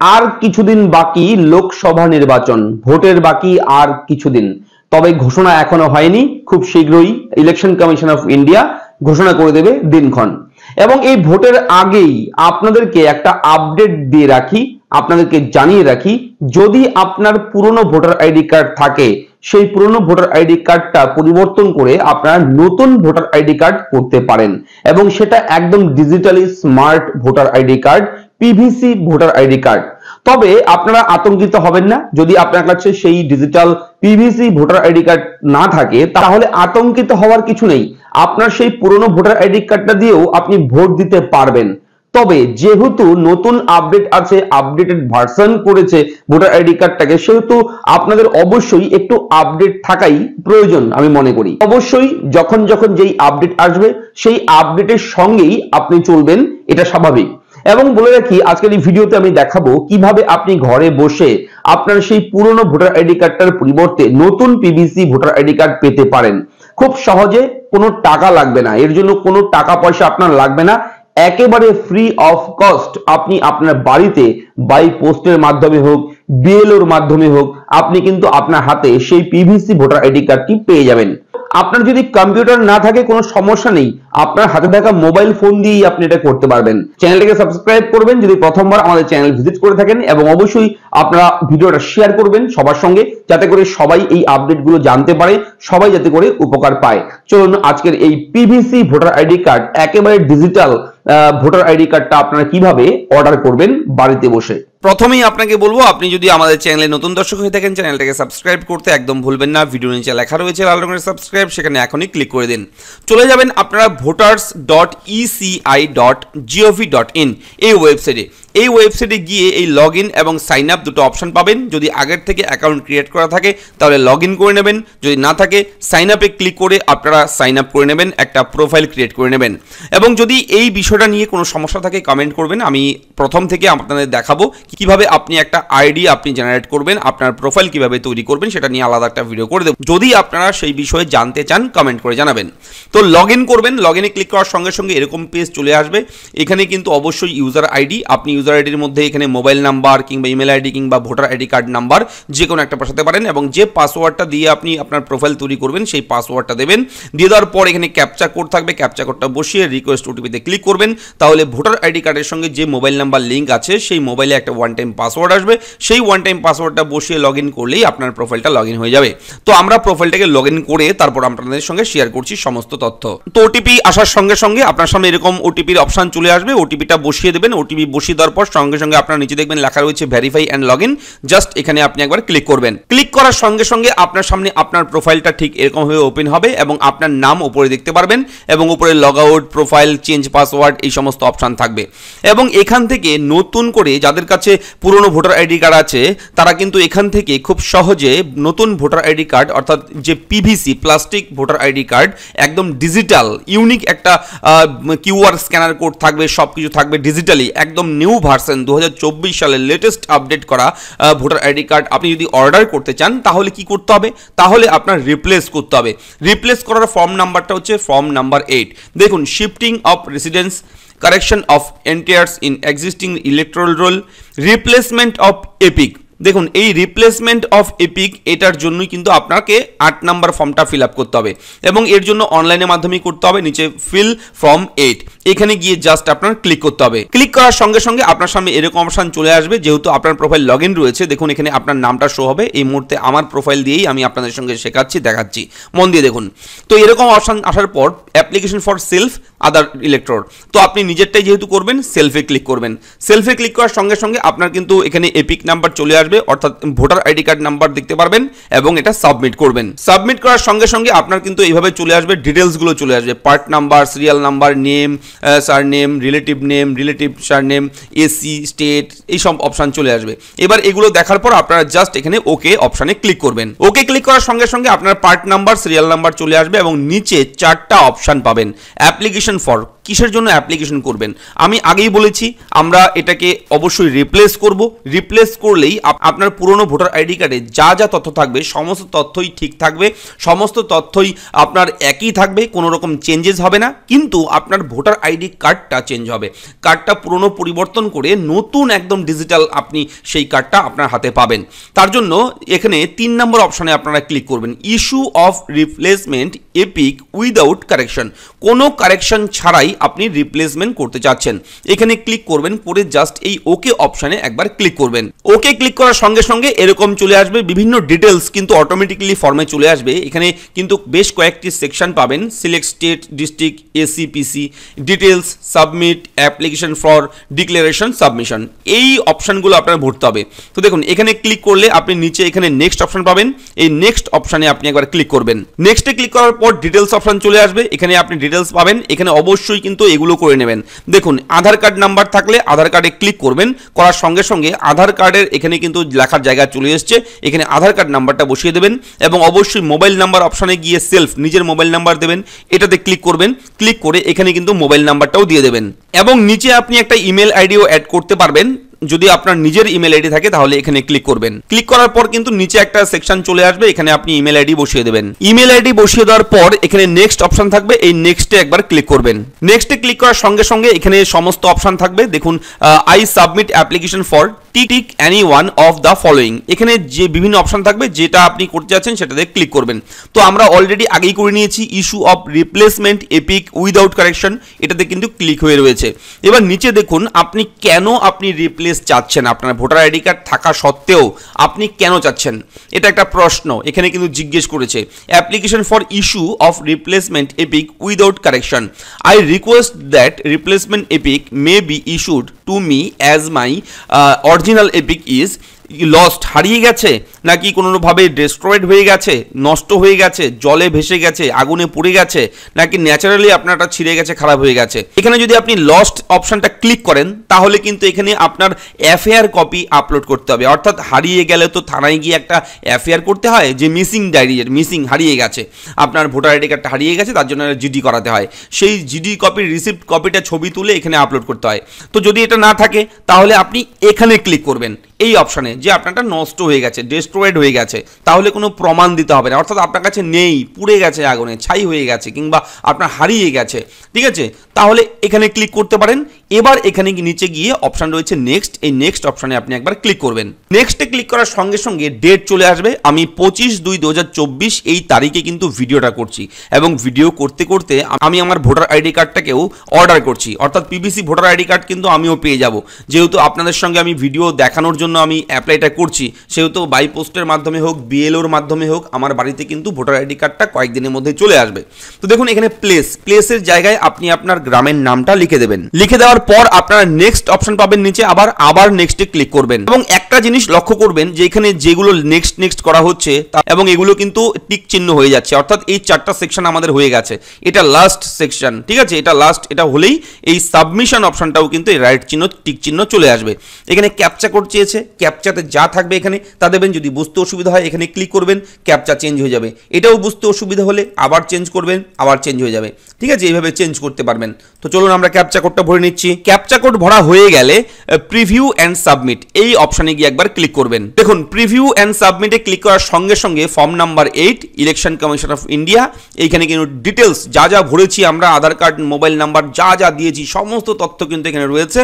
আর কিছুদিন বাকি লোকসভা নির্বাচন। ভোটের বাকি আর কিছুদিন। তবে ঘোষণা এখনও হয়নি, খুব শীঘ্রই ইলেকশন কমিশন অফ ইন্ডিয়া ঘোষণা করে দেবে দিনক্ষণ। এবং এই ভোটের আগেই আপনাদেরকে একটা আপডেট দিয়ে রাখি, আপনাদেরকে জানিয়ে রাখি, যদি আপনার পুরনো ভোটার আইডি কার্ড থাকে, সেই পুরনো ভোটার আইডি কার্ডটা পরিবর্তন করে আপনারা নতুন ভোটার আইডি কার্ড করতে পারেন। এবং সেটা একদম digitally smart voter ID card PVC voter ID card তবে আপনারা আতঙ্কিত হবেন না, যদি আপনার কাছে সেই digital PVC voter ID card না থাকে, তাহলে আতঙ্কিত হওয়ার কিছু নেই। আপনার সেই পুরনো ভোটার আইডি কার্ডটা দিয়েও আপনি ভোট দিতে পারবেন। তবে যেহেতু নতুন আপডেট আছে আপডেটেড ভার্সন করেছে ভোটার আইডি কার্ডটাকে সেহেতু আপনাদের অবশ্যই একটু আপডেট থাকাই প্রয়োজন, আমি মনে করি। অবশ্যই যখন যখন যেই আপডেট আসবে, সেই আপডেটের সঙ্গেই আপনি চলবেন, এটা স্বাভাবিক। এবং বলে রাখি, আজকের এই ভিডিওতে আমি দেখাবো কীভাবে আপনি ঘরে বসে আপনার সেই পুরনো ভোটার আইডি কার্ডটার পরিবর্তে নতুন পিভিসি ভোটার আইডি কার্ড পেতে পারেন। খুব সহজে কোনো টাকা লাগবে না। এর জন্য কোনো টাকা পয়সা আপনার লাগবে না। একেবারে ফ্রি অফ কস্ট আপনি আপনার বাড়িতে বাই পোস্টের মাধ্যমে হোক বিএলওর মাধ্যমে হোক, আপনি কিন্তু আপনার হাতে সেই পিভিসি ভোটার আইডি কার্ডটি পেয়ে যাবেন। আপনার যদি কম্পিউটার না থাকে, কোনো সমস্যা নেই। আপনার হাতে থাকা মোবাইল ফোন দিয়েই আপনি এটা করতে পারবেন। চ্যানেলটাকে সাবস্ক্রাইব করবেন, যদি প্রথমবার আমাদের চ্যানেল ভিজিট করে থাকেন এবং অবশ্যই আপনারা ভিডিওটা শেয়ার করবেন সবার সঙ্গে, যাতে করে সবাই এই আপডেটগুলো জানতে পারে, সবাই যাতে করে উপকার পায়। চলুন আজকের এই পিভিসি ভোটার আইডি কার্ড একেবারে ডিজিটাল ভোটার আইডি কার্ডটা আপনারা কীভাবে অর্ডার করবেন বাড়িতে বসে? প্রথমেই আপনাকে বলব, আপনি যদি আমাদের চ্যানেলে নতুন দর্শক হয়ে থাকেন, চ্যানেলটাকে সাবস্ক্রাইব করতে একদম ভুলবেন না। ভিডিও নিচে লেখা রয়েছে, লাল রঙের সাবস্ক্রাইব, সেখানে এখনই ক্লিক করে দিন। চলে যাবেন আপনারা voters dot ECI dot GOV dot in এই ওয়েবসাইটে এই ওয়েবসাইটে গিয়ে এই লগ ইন এবং সাইন আপ দুটো অপশন পাবেন। যদি আগের থেকে অ্যাকাউন্ট ক্রিয়েট করা থাকে, তাহলে লগ ইন করে নেবেন। যদি না থাকে সাইন আপে ক্লিক করে আপনারা সাইন আপ করে নেবেন, একটা প্রোফাইল ক্রিয়েট করে নেবেন। এবং যদি এই বিষয়টা নিয়ে কোনো সমস্যা থাকে কমেন্ট করবেন। আমি প্রথম থেকে আপনাদের দেখাবো কীভাবে আপনি একটা আইডি আপনি জেনারেট করবেন, আপনার প্রোফাইল কীভাবে তৈরি করবেন, সেটা নিয়ে আলাদা একটা ভিডিও করে দেবো। যদি আপনারা সেই বিষয়ে জানতে চান কমেন্ট করে জানাবেন। তো লগ ইন করবেন লগ ক্লিক করার সঙ্গে সঙ্গে এরকম পেজ চলে আসবে। এখানে কিন্তু অবশ্যই ইউজার আইডি আপনি আইডির মধ্যে এখানে মোবাইল নাম্বার কিংবা ইমেল আইডি কিংবা ভোটার আইডি কার্ড নাম্বার যে কোনো একটা বসাতে পারেন এবং যে পাসওয়ার্ডটা দিয়ে আপনি আপনার প্রোফাইল তৈরি করবেন, সেই পাসওয়ার্ডটা দেবেন। দিয়ে দেওয়ার পর এখানে ক্যাপচা কোড থাকবে ক্যাপচা কোডটা বসিয়ে রিকোয়েস্ট ওটিপিতে ক্লিক করবেন। তাহলে ভোটার আইডি কার্ডের সঙ্গে যে মোবাইল নাম্বার লিঙ্ক আছে, সেই মোবাইলে একটা ওয়ান টাইম পাসওয়ার্ড আসবে। সেই ওয়ান টাইম পাসওয়ার্ডটা বসিয়ে লগ ইন করলেই আপনার প্রোফাইলটা লগ ইন হয়ে যাবে। তো আমরা প্রোফাইলটাকে লগ ইন করে তারপর আপনাদের সঙ্গে শেয়ার করছি সমস্ত তথ্য। তো ওটিপি আসার সঙ্গে সঙ্গে আপনার সামনে এরকম ওটিপির অপশন চলে আসবে। ওটিপিটা বসিয়ে দেবেন। ওটিপি বসিয়ে দেওয়ার পর সঙ্গে সঙ্গে আপনার নিচে দেখবেন লেখা রয়েছে ভেরিফাই অ্যান্ড লগ জাস্ট এখানে আপনি একবার ক্লিক করবেন। ক্লিক করার সঙ্গে সঙ্গে আপনার সামনে আপনার প্রোফাইলটা ঠিক এরকমভাবে ওপেন হবে এবং আপনার নাম উপরে দেখতে পারবেন এবং উপরে log out profile change password এই সমস্ত অপশান থাকবে। এবং এখান থেকে নতুন করে যাদের কাছে পুরনো ভোটার আইডি কার্ড আছে, তারা কিন্তু এখান থেকে খুব সহজে নতুন ভোটার আইডি কার্ড অর্থাৎ যে PVC plastic voter ID card, একদম ডিজিটাল ইউনিক একটা কিউআর স্ক্যানার কোড থাকবে সব কিছু থাকবে ডিজিটালি একদম নিউ ভার্সন দু সালের লেটেস্ট আপডেট করা ভোটার আইডি কার্ড আপনি যদি অর্ডার করতে চান, তাহলে কি করতে হবে? তাহলে আপনার রিপ্লেস করতে হবে। রিপ্লেস করার ফর্ম নাম্বারটা হচ্ছে ফর্ম নাম্বার এইট দেখুন shifting of residence correction of entries in existing electoral roll replacement of epic দেখুন, এই রিপ্লেসমেন্ট অফ এপিক এটার জন্যই কিন্তু আপনাকে আট নাম্বার ফর্মটা ফিল আপ করতে হবে এবং এর জন্য অনলাইনের মাধ্যমেই করতে হবে, নিচে ফিল ফর্ম এইট এখানে গিয়ে জাস্ট আপনার ক্লিক করতে হবে। ক্লিক করার সঙ্গে সঙ্গে আপনার সামনে এরকম অপশান চলে আসবে, যেহেতু আপনার প্রোফাইল লগ রয়েছে, দেখুন এখানে আপনার নামটা শো হবে, এই মুহূর্তে আমার প্রোফাইল দিয়েই আমি আপনাদের সঙ্গে শেখাচ্ছি, দেখাচ্ছি। মন দিয়ে দেখুন। তো এরকম অপশান আসার পর application for self other electrode তো আপনি নিজেরটাই যেহেতু করবেন সেলফে ক্লিক করবেন। সেলফে ক্লিক করার সঙ্গে সঙ্গে আপনার কিন্তু এখানে এপিক নাম্বার চলে আসবে অর্থাৎ ভোটার আইডি কার্ড নাম্বার দেখতে পারবেন এবং এটা সাবমিট করবেন। সাবমিট করার সঙ্গে সঙ্গে আপনার কিন্তু এইভাবে চলে আসবে ডিটেলসগুলো চলে আসবে। Part number, serial number, name surname relative name, relative surname AC, state, এই সব অপশান চলে আসবে। এবার এগুলো দেখার পর আপনারা জাস্ট এখানে ওকে অপশানে ক্লিক করবেন। ওকে ক্লিক করার সঙ্গে সঙ্গে আপনার পার্ট নাম্বার, সিরিয়াল নাম্বার চলে আসবে এবং নিচে চারটা অপশান পাবেন। অ্যাপ্লিকেশন ফর কিসের জন্য অ্যাপ্লিকেশন করবেন? আমি আগেই বলেছি, আমরা এটাকে অবশ্যই রিপ্লেস করব। রিপ্লেস করলেই আপ- আপনার পুরনো ভোটার আইডি কার্ডে যা যা তথ্য থাকবে, সমস্ত তথ্যই ঠিক থাকবে, সমস্ত তথ্যই আপনার একই থাকবে, কোনো রকম চেঞ্জেস হবে না, কিন্তু আপনার ভোটার আইডি কার্ডটা চেঞ্জ হবে। কার্ডটা পুরনো পরিবর্তন করে নতুন একদম ডিজিটাল আপনি সেই কার্ডটা আপনার হাতে পাবেন। তার জন্য এখানে তিন নম্বর অপশনে আপনারা ক্লিক করবেন। Issue of replacement EPIC without correction কোনো কারেকশন ছাড়াই আপনি রিপ্লেসমেন্ট করতে চাচ্ছেন। এখানে ক্লিক করবেন, করে জাস্ট এই ওকে অপশানে একবার ক্লিক করবেন। ওকে ক্লিক করার সঙ্গে সঙ্গে এরকম চলে আসবে, বিভিন্ন ডিটেলস কিন্তু অটোমেটিক্যালি ফর্মে চলে আসবে। এখানে কিন্তু বেশ কয়েকটি সেকশন পাবেন select state district ACPC details submit application for declaration submission এই অপশনগুলো আপনার ভরতে হবে। তো দেখুন, এখানে ক্লিক করলে আপনি নিচে এখানে নেক্সট অপশন পাবেন। এই নেক্সট অপশানে আপনি একবার ক্লিক করবেন। নেক্সটে ক্লিক করার পর ডিটেলস অপশন চলে আসবে। এখানে আপনি ডিটেলস পাবেন। এখানে অবশ্যই কিন্তু এগুলো করে নেবেন। দেখুন, আধার কার্ড নাম্বার থাকলে আধার কার্ডে ক্লিক করবেন, করার সঙ্গে সঙ্গে আধার কার্ডের এখানে কিন্তু লেখার জায়গা চলে এসছে। এখানে আধার কার্ড নাম্বারটা বসিয়ে দেবেন এবং অবশ্যই মোবাইল নাম্বার অপশানে গিয়ে সেলফ নিজের মোবাইল নাম্বার দেবেন। এটাতে ক্লিক করবেন ক্লিক করে এখানে কিন্তু মোবাইল নাম্বারটাও দিয়ে দেবেন। এবং নিচে আপনি একটা ইমেল আইডিও অ্যাড করতে পারবেন। যদি আপনার নিজের ইমেল আইডি থাকে, তাহলে এখানে ক্লিক করবেন। ক্লিক করার পর কিন্তু নিচে একটা সেকশন চলে আসবে, এখানে আপনি ইমেল আইডি বসিয়ে দেবেন। ইমেল আইডি বসিয়ে দেওয়ার পর এখানে নেক্সট অপশন থাকবে, এই নেক্সটে একবার ক্লিক করবেন। নেক্সটে ক্লিক করার সঙ্গে সঙ্গে এখানে সমস্ত অপশন থাকবে। দেখুন I submit application for tick any one of the following এখানে যে বিভিন্ন অপশন থাকবে, যেটা আপনি করতে যাচ্ছেন, সেটাতে ক্লিক করবেন। তো আমরা অলরেডি আগেই করে নিয়েছি issue of replacement EPIC without correction এটাতে কিন্তু ক্লিক হয়ে রয়েছে। এবার নিচে দেখুন, আপনি কেন আপনি রিপ্লেস চাচ্ছেন আপনার? ভোটার আইডি কার্ড থাকা সত্ত্বেও আপনি কেন চাচ্ছেন? এটা একটা প্রশ্ন, এখানে কিন্তু জিজ্ঞেস করেছে। Application for issue of replacement EPIC without correction I request that replacement EPIC may be issued to me as my original EPIC is lost হারিয়ে গেছে? নাকি কোনোভাবে ডেস্ট্রয়েড হয়ে গেছে? নষ্ট হয়ে গেছে? জলে ভেসে গেছে? আগুনে পড়ে গেছে? নাকি ন্যাচারালি আপনারটা ছিঁড়ে গেছে, খারাপ হয়ে গেছে? এখানে যদি আপনি লস্ট অপশনটা ক্লিক করেন, তাহলে কিন্তু এখানে আপনার এফআইআর কপি আপলোড করতে হবে। অর্থাৎ হারিয়ে গেলে তো থানায় গিয়ে একটা এফআইআর করতে হয়, যে মিসিং ডায়েরি মিসিং হারিয়ে গেছে। আপনার ভোটার আইডি কার্ডটা হারিয়ে গেছে, তার জন্য জিডি করাতে হয়। সেই জিডি কপির রিসিপ্ট কপিটা ছবি তুলে এখানে আপলোড করতে হয়। তো যদি এটা না থাকে, তাহলে আপনি এখানে ক্লিক করবেন। এই অপশানে যে আপনারটা নষ্ট হয়ে গেছে ডিস্ট্রয়েড হয়ে গেছে, তাহলে কোনো প্রমাণ দিতে হবে না। অর্থাৎ আপনার কাছে নেই, পুড়ে গেছে আগুনে, ছাই হয়ে গেছে কিংবা আপনার হারিয়ে গেছে। ঠিক আছে? তাহলে এখানে ক্লিক করতে পারেন এবার এখানে নিচে গিয়ে অপশান রয়েছে নেক্সট এই নেক্সট অপশানে আপনি একবার ক্লিক করবেন। নেক্সটে ক্লিক করার সঙ্গে সঙ্গে ডেট চলে আসবে। আমি পঁচিশ দুই দু এই তারিখে কিন্তু ভিডিওটা করছি এবং ভিডিও করতে করতে আমি আমার ভোটার আইডি কার্ডটাকেও অর্ডার করছি। অর্থাৎ পিবিসি ভোটার আইডি কার্ড কিন্তু আমিও পেয়ে যাব। যেহেতু আপনাদের সঙ্গে আমি ভিডিও দেখানোর জন্য আমি অ্যাপ্লাইটা করছি, সেহেতু বাই পোস্টের মাধ্যমে হোক বিএলওর মাধ্যমে হোক, আমার বাড়িতে কিন্তু ভোটার আইডি কার্ডটা কয়েকদিনের মধ্যে চলে আসবে। তো দেখুন এখানে প্লেস প্লেসের জায়গায় আপনি আপনার গ্রামের নামটা লিখে দেবেন। লিখে দেওয়ার পর আপনারা নেক্সট অপশন পাবেন নিচে, আবার আবার নেক্সটে ক্লিক করবেন। এবং একটা জিনিস লক্ষ্য করবেন যে এখানে যেগুলো নেক্সট নেক্সট করা হচ্ছে এবং এগুলো কিন্তু টিক চিহ্ন হয়ে যাচ্ছে। অর্থাৎ এই চারটা সেকশন আমাদের হয়ে গেছে। এটা লাস্ট সেকশন ঠিক আছে? এটা লাস্ট এটা হলেই এই সাবমিশন অপশনটাও কিন্তু এই রাইট চিহ্ন টিক চিহ্ন চলে আসবে। এখানে ক্যাপচা কোড চেয়েছে। ক্যাপচাতে যা থাকবে এখানে, তা দেবেন। যদি বুঝতে অসুবিধা হয়, এখানে ক্লিক করবেন ক্যাপচা চেঞ্জ হয়ে যাবে। এটাও বুঝতে অসুবিধা হলে আবার চেঞ্জ করবেন, আবার চেঞ্জ হয়ে যাবে। ঠিক আছে? এইভাবে চেঞ্জ করতে পারবেন। তো চলুন আমরা ক্যাপচা কোডটা ভরে নিচ্ছি। ক্যাপচা কোড ভরা হয়ে গেলে প্রিভিউ অ্যান্ড সাবমিট এই অপশনে গিয়ে একবার ক্লিক করবেন। দেখুন প্রিভিউ অ্যান্ড সাবমিটে ক্লিক করার সঙ্গে সঙ্গে form number eight election commission of India এইখানে কিন্তু ডিটেলস যা যা ভরেছি আমরা, আধার কার্ড মোবাইল নাম্বার যা যা দিয়েছি, সমস্ত তথ্য কিন্তু এখানে রয়েছে।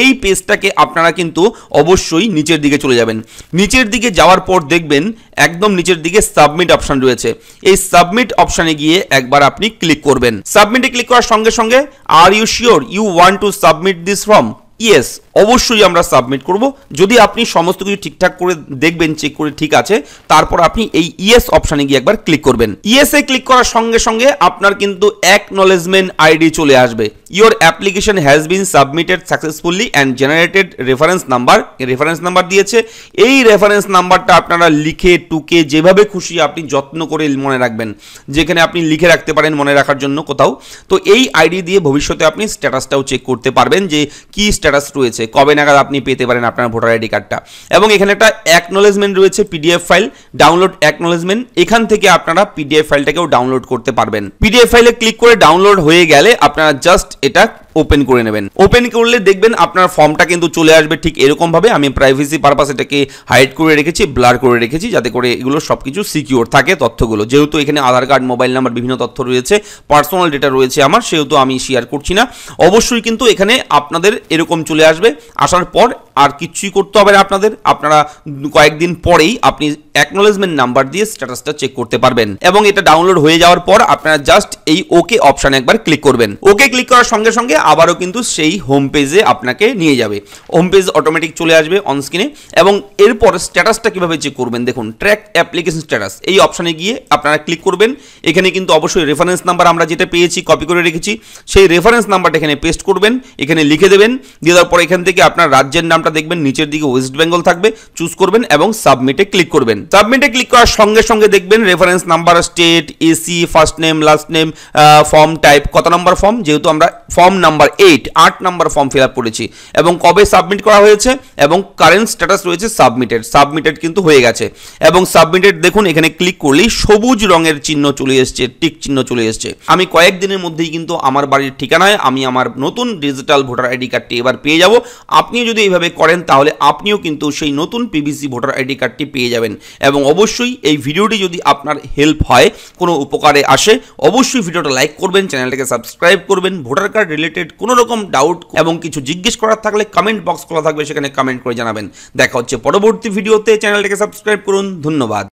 এই পেজটাকে আপনারা কিন্তু অবশ্যই নিচের দিকে চলে যাবেন। নিচের দিকে যাওয়ার পর দেখবেন, একদম নিচের দিকে সাবমিট অপশন রয়েছে। এই সাবমিট অপশানে গিয়ে একবার আপনি ক্লিক করবেন। সাবমিটে ক্লিক করার সঙ্গে সঙ্গে are you sure you want to submit this form? Yes অবশ্যই আমরা সাবমিট করব। যদি আপনি সমস্ত কিছু ঠিকঠাক করে দেখবেন চেক করে ঠিক আছে, তারপর আপনি এই ইয়েস অপশানে গিয়ে একবার ক্লিক করবেন। ইয়েসে ক্লিক করার সঙ্গে সঙ্গে আপনার কিন্তু অ্যাকনলেজমেন্ট আইডি চলে আসবে। Your application has been submitted successfully and generated reference number reference number দিয়েছে। এই রেফারেন্স নাম্বারটা আপনারা লিখে, টুকে, যেভাবে খুশি আপনি যত্ন করে মনে রাখবেন। যেখানে আপনি লিখে রাখতে পারেন মনে রাখার জন্য কোথাও। তো এই আইডি দিয়ে ভবিষ্যতে আপনি স্ট্যাটাসটাও চেক করতে পারবেন যে কি স্ট্যাটাস স্ট্যাটাস রয়েছে। কবে নাগাদ আপনি পেতে পারেন আপনার ভোটার আইডি কার্ডটা। এবং এখানে একটা অ্যাকনোলেজমেন্ট রয়েছে পিডিএফ ফাইল ডাউনলোড অ্যাকনোলেজমেন্ট এখান থেকে আপনারা পিডিএফ ফাইলটাকেও ডাউনলোড করতে পারবেন। পিডিএফ ফাইলে ক্লিক করে ডাউনলোড হয়ে গেলে আপনারা জাস্ট এটা ওপেন করে নেবেন। ওপেন করলে দেখবেন আপনার ফর্মটা কিন্তু চলে আসবে ঠিক এরকম ভাবে আমি প্রাইভেসি পারপাস এটাকে হাইড করে রেখেছি ব্লার করে রেখেছি যাতে করে এগুলো সবকিছু সিকিউর থাকে তথ্যগুলো। যেহেতু এখানে আধার কার্ড মোবাইল নাম্বার বিভিন্ন তথ্য রয়েছে পার্সোনাল ডেটা রয়েছে আমার, সেহেতু আমি শেয়ার করছি না। অবশ্যই কিন্তু এখানে আপনাদের এরকম চলে আসবে। আসার পর আর কিচ্ছুই করতে হবে না আপনাদের। আপনারা কয়েকদিন পরেই আপনি অ্যাকনোলেজমেন্ট নাম্বার দিয়ে স্ট্যাটাসটা চেক করতে পারবেন। এবং এটা ডাউনলোড হয়ে যাওয়ার পর আপনারা জাস্ট এই ওকে অপশানে একবার ক্লিক করবেন। ওকে ক্লিক করার সঙ্গে সঙ্গে আবারও কিন্তু সেই হোম পেজে আপনাকে নিয়ে যাবে। হোম পেজ অটোমেটিক চলে আসবে অন স্ক্রিনে এবং এরপর স্ট্যাটাসটা কীভাবে চেক করবেন দেখুন ট্র্যাক অ্যাপ্লিকেশন স্ট্যাটাস এই অপশানে গিয়ে আপনারা ক্লিক করবেন। এখানে কিন্তু অবশ্যই রেফারেন্স নাম্বার আমরা যেটা পেয়েছি কপি করে রেখেছি। সেই রেফারেন্স নাম্বারটা এখানে পেস্ট করবেন, এখানে লিখে দেবেন। দিয়ে দেওয়ার পর এখান থেকে আপনার রাজ্যের নামটা দেখবেন, নিচের দিকে ওয়েস্ট বেঙ্গল থাকবে। চুজ করবেন এবং সাবমিটে ক্লিক করবেন। সাবমিটে ক্লিক করার সঙ্গে সঙ্গে দেখবেন reference number state AC first name last name form type কত নম্বর ফর্ম যেহেতু আমরা ফর্ম নাম্বার এইট আট নাম্বার ফর্ম ফিল আপ করেছি। এবং কবে সাবমিট করা হয়েছে? এবং কারেন্ট স্ট্যাটাস রয়েছে সাবমিটেড সাবমিটেড কিন্তু হয়ে গেছে। এবং সাবমিটেড দেখুন, এখানে ক্লিক করলেই সবুজ রঙের চিহ্ন চলে এসছে টিক চিহ্ন চলে এসছে। আমি কয়েকদিনের মধ্যেই কিন্তু আমার বাড়ির ঠিকানায় আমি আমার নতুন ডিজিটাল ভোটার আইডি কার্ডটি এবার পেয়ে যাব। আপনিও যদি এইভাবে করেন, তাহলে আপনিও কিন্তু সেই নতুন পিভিসি ভোটার আইডি কার্ডটি পেয়ে যাবেন। এবং অবশ্যই এই ভিডিওটি যদি আপনার হেল্প হয়, কোনো উপকারে আসে, অবশ্যই ভিডিওটা লাইক করবেন চ্যানেলটাকে সাবস্ক্রাইব করবেন ভোটার কার্ড রিলেটেড কোনো রকম ডাউট এবং কিছু জিজ্ঞেস করার থাকলে কমেন্ট বক্স খোলা থাকবে, সেখানে কমেন্ট করে জানাবেন। দেখা হচ্ছে পরবর্তী ভিডিওতে চ্যানেলটাকে সাবস্ক্রাইব করুন। ধন্যবাদ।